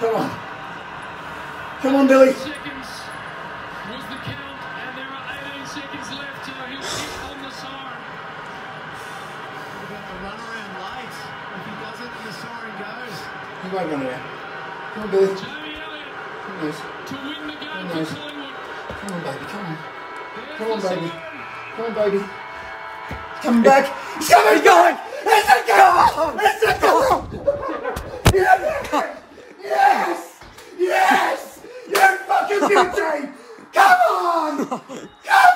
Come on. Come on, Billy. Seconds was the count, and there are 18 seconds left. So he'll hit on the siren. What about the run around late? If he does it and the siren goes. He won't run around. Come on, Billy. Jamie Elliott Come on, guys. to win the game Nice. for Collingwood. Come on, baby. Come on. There's Come on, baby. siren. Come on, baby. He's coming back. He's coming back. Come on!